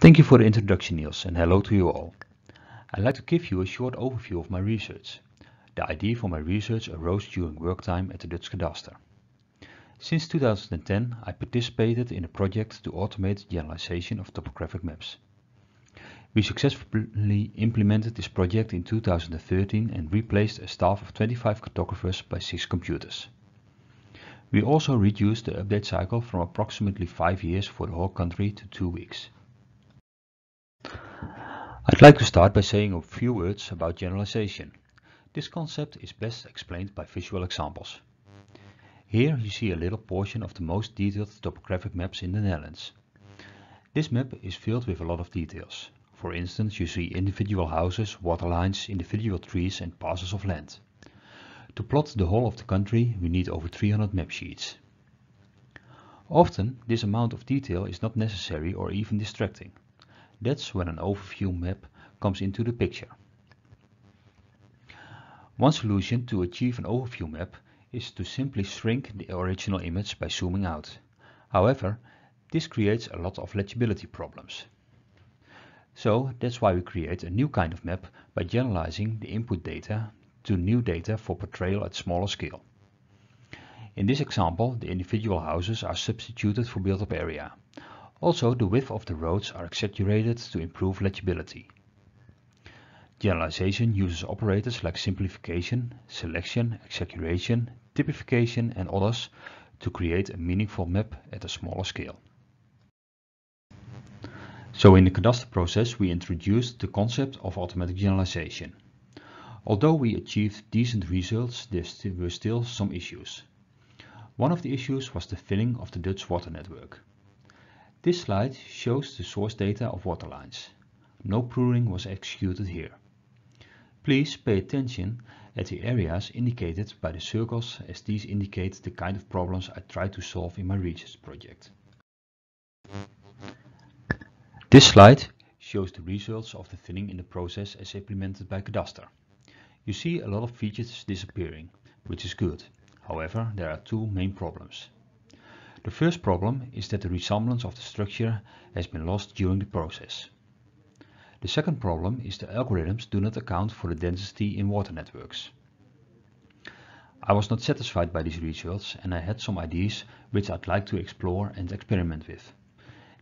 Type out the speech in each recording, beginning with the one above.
Thank you for the introduction Niels and hello to you all. I'd like to give you a short overview of my research. The idea for my research arose during work time at the Dutch Kadaster. Since 2010 I participated in a project to automate the generalization of topographic maps. We successfully implemented this project in 2013 and replaced a staff of 25 cartographers by 6 computers. We also reduced the update cycle from approximately 5 years for the whole country to 2 weeks. I'd like to start by saying a few words about generalization. This concept is best explained by visual examples. Here you see a little portion of the most detailed topographic maps in the Netherlands. This map is filled with a lot of details. For instance, you see individual houses, waterlines, individual trees and parcels of land. To plot the whole of the country we need over 300 map sheets. Often this amount of detail is not necessary or even distracting. That's when an overview map comes into the picture. One solution to achieve an overview map is to simply shrink the original image by zooming out. However, this creates a lot of legibility problems. So that's why we create a new kind of map by generalizing the input data to new data for portrayal at smaller scale. In this example, the individual houses are substituted for built-up area. Also, the width of the roads are exaggerated to improve legibility. Generalization uses operators like simplification, selection, exaggeration, typification and others to create a meaningful map at a smaller scale. So in the Kadaster process we introduced the concept of automatic generalization. Although we achieved decent results, there were still some issues. One of the issues was the thinning of the Dutch water network. This slide shows the source data of waterlines. No pruning was executed here. Please pay attention at the areas indicated by the circles as these indicate the kind of problems I try to solve in my research project. This slide shows the results of the thinning in the process as implemented by Kadaster. You see a lot of features disappearing, which is good. However, there are two main problems. The first problem is that the resemblance of the structure has been lost during the process. The second problem is the algorithms do not account for the density in water networks. I was not satisfied by these results and I had some ideas which I'd like to explore and experiment with.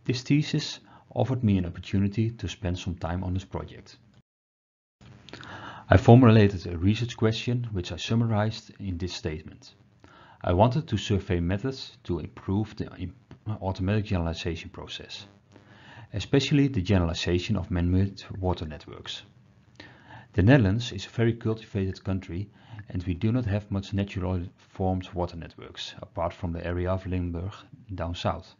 This thesis offered me an opportunity to spend some time on this project. I formulated a research question which I summarized in this statement. I wanted to survey methods to improve the automatic generalization process, especially the generalization of man-made water networks. The Netherlands is a very cultivated country and we do not have much naturally formed water networks, apart from the area of Limburg down south.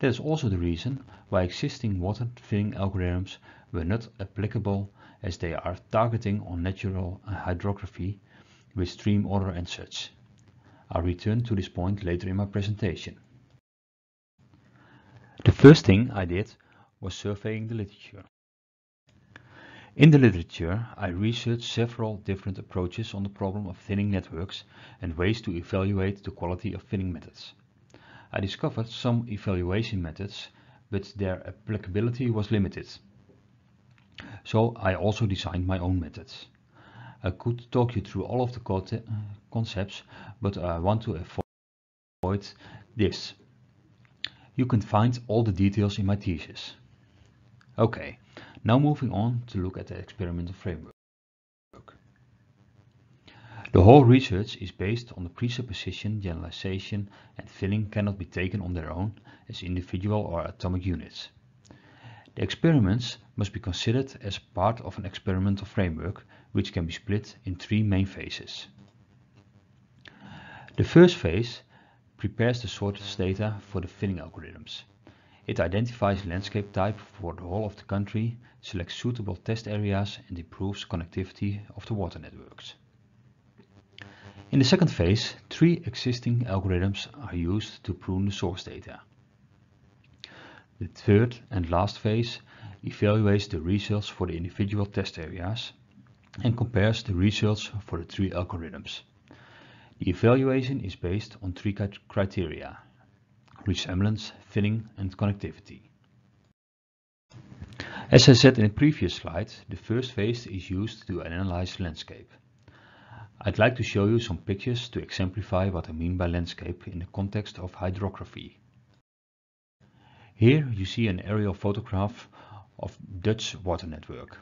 That is also the reason why existing water thinning algorithms were not applicable as they are targeting on natural uh, hydrography with stream order and such. I'll return to this point later in my presentation. The first thing I did was surveying the literature. In the literature, I researched several different approaches on the problem of thinning networks and ways to evaluate the quality of thinning methods. I discovered some evaluation methods, but their applicability was limited. So I also designed my own methods. I could talk you through all of the concepts, but uh, I want to avoid this. You can find all the details in my thesis. Okay, now moving on to look at the experimental framework. The whole research is based on the presupposition generalization and thinning cannot be taken on their own as individual or atomic units. The experiments must be considered as part of an experimental framework which can be split in three main phases. The first phase prepares the source data for the thinning algorithms. It identifies landscape type for the whole of the country, selects suitable test areas and improves connectivity of the water networks. In the second phase, three existing algorithms are used to prune the source data. The third and last phase evaluates the results for the individual test areas and compares the results for the three algorithms. The evaluation is based on three criteria, resemblance, thinning and connectivity. As I said in the previous slide, the first phase is used to analyze landscape. I'd like to show you some pictures to exemplify what I mean by landscape in the context of hydrography. Here you see an aerial photograph of Dutch water network.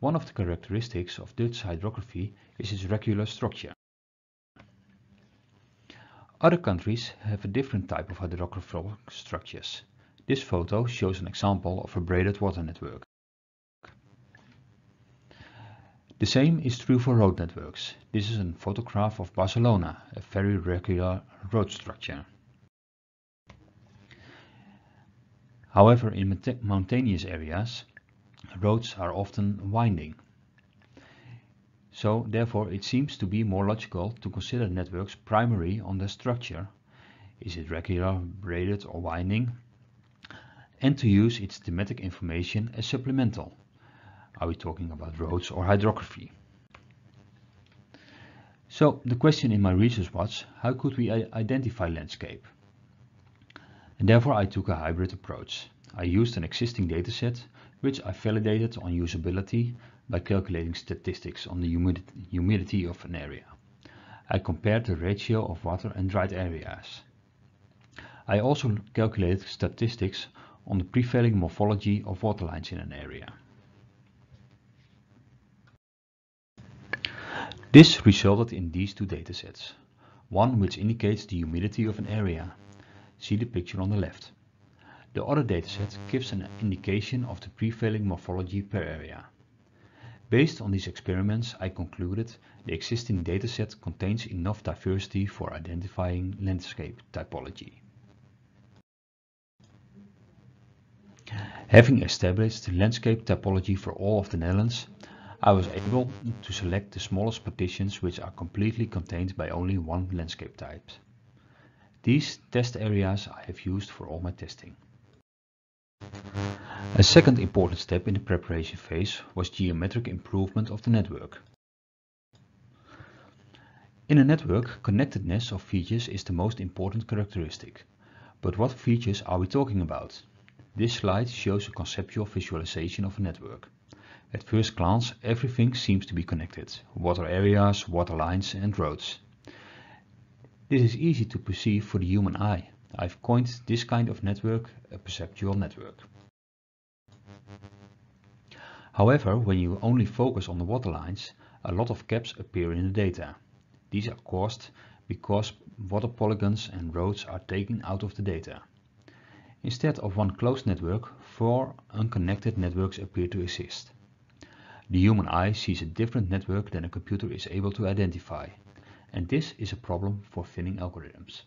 One of the characteristics of Dutch hydrography is its regular structure. Other countries have a different type of hydrographic structures. This photo shows an example of a braided water network. The same is true for road networks. This is a photograph of Barcelona, a very regular road structure. However, in mountainous areas, roads are often winding. So therefore it seems to be more logical to consider networks primarily on their structure, is it regular, braided or winding, and to use its thematic information as supplemental. Are we talking about roads or hydrography? So the question in my research was, how could we identify landscape? And therefore I took a hybrid approach. I used an existing dataset which I validated on usability by calculating statistics on the humidity of an area. I compared the ratio of water and dried areas. I also calculated statistics on the prevailing morphology of waterlines in an area. This resulted in these two datasets. One which indicates the humidity of an area. See the picture on the left. The other dataset gives an indication of the prevailing morphology per area. Based on these experiments, I concluded the existing dataset contains enough diversity for identifying landscape typology. Having established landscape typology for all of the Netherlands, I was able to select the smallest partitions which are completely contained by only one landscape type. These test areas I have used for all my testing. A second important step in the preparation phase was geometric improvement of the network. In a network, connectedness of features is the most important characteristic. But what features are we talking about? This slide shows a conceptual visualization of a network. At first glance, everything seems to be connected. Water areas, water lines and roads. This is easy to perceive for the human eye. I've coined this kind of network a perceptual network. However, when you only focus on the water lines, a lot of gaps appear in the data. These are caused because water polygons and roads are taken out of the data. Instead of one closed network, four unconnected networks appear to exist. The human eye sees a different network than a computer is able to identify, and this is a problem for thinning algorithms.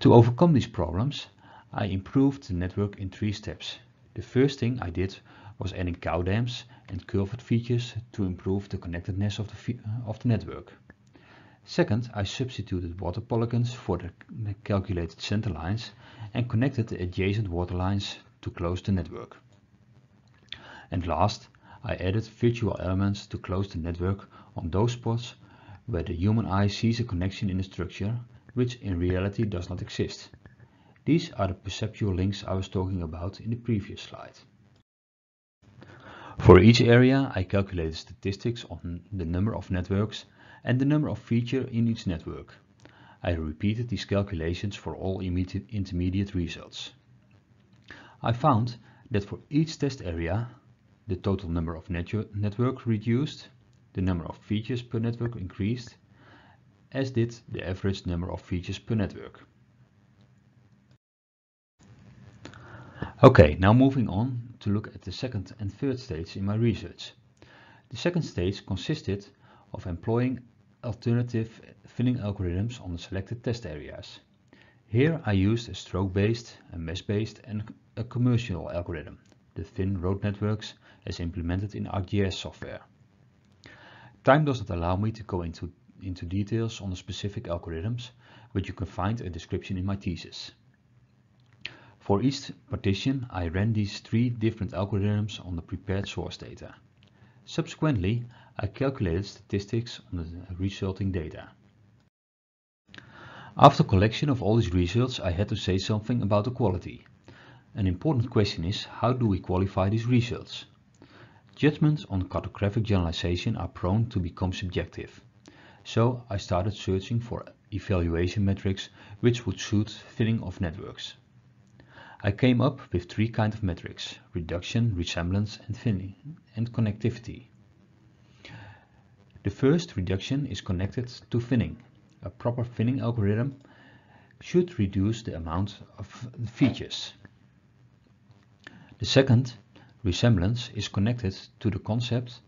To overcome these problems, I improved the network in three steps. The first thing I did was adding cow dams and curved features to improve the connectedness of the, of the network. Second, I substituted water polygons for the calculated center lines and connected the adjacent water lines to close the network. And last, I added virtual elements to close the network on those spots where the human eye sees a connection in the structure which in reality does not exist. These are the perceptual links I was talking about in the previous slide. For each area I calculated statistics on the number of networks and the number of features in each network. I repeated these calculations for all intermediate results. I found that for each test area the total number of network reduced, the number of features per network increased as did the average number of features per network. Okay, now moving on to look at the second and third stage in my research. The second stage consisted of employing alternative thinning algorithms on the selected test areas. Here I used a stroke-based, a mesh-based and a commercial algorithm, the thin road networks as implemented in ArcGIS software. Time does not allow me to go into into details on the specific algorithms, but you can find a description in my thesis. For each partition, I ran these three different algorithms on the prepared source data. Subsequently, I calculated statistics on the resulting data. After collection of all these results, I had to say something about the quality. An important question is how do we qualify these results? Judgments on cartographic generalization are prone to become subjective. So I started searching for evaluation metrics which would suit fitting of networks. I came up with three kinds of metrics, reduction, resemblance and and connectivity. The first reduction is connected to thinning. A proper thinning algorithm should reduce the amount of features. The second, resemblance, is connected to the concept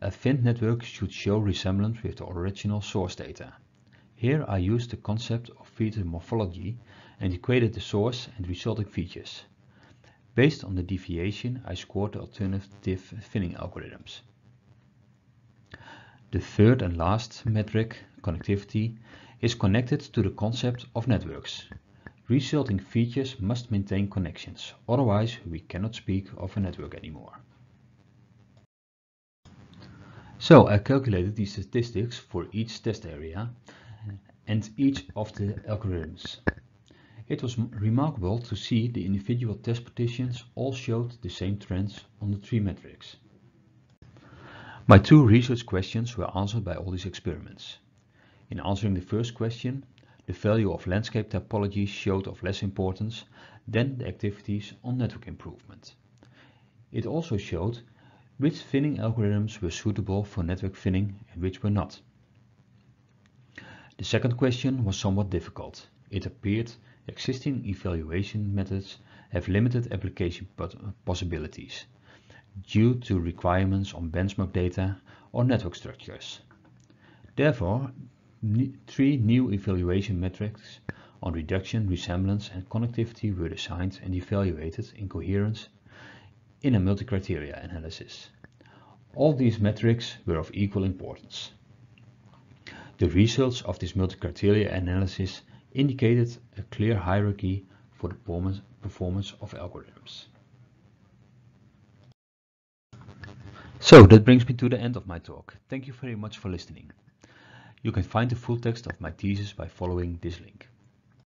a thinned network should show resemblance with the original source data. Here I use the concept of feature morphology and equated the source and resulting features. Based on the deviation I scored the alternative thinning algorithms. The third and last metric, connectivity, is connected to the concept of networks. Resulting features must maintain connections, otherwise we cannot speak of a network anymore. So I calculated the statistics for each test area and each of the algorithms. It was remarkable to see the individual test partitions all showed the same trends on the three metrics. My two research questions were answered by all these experiments. In answering the first question, the value of landscape typology showed of less importance than the activities on network improvement. It also showed which thinning algorithms were suitable for network thinning and which were not. The second question was somewhat difficult. It appeared existing evaluation methods have limited application possibilities due to requirements on benchmark data or network structures. Therefore, three new evaluation metrics on reduction, resemblance and connectivity were designed and evaluated in coherence in a multi-criteria analysis. All these metrics were of equal importance. The results of this multi-criteria analysis indicated a clear hierarchy for the performance of algorithms. So that brings me to the end of my talk. Thank you very much for listening. You can find the full text of my thesis by following this link.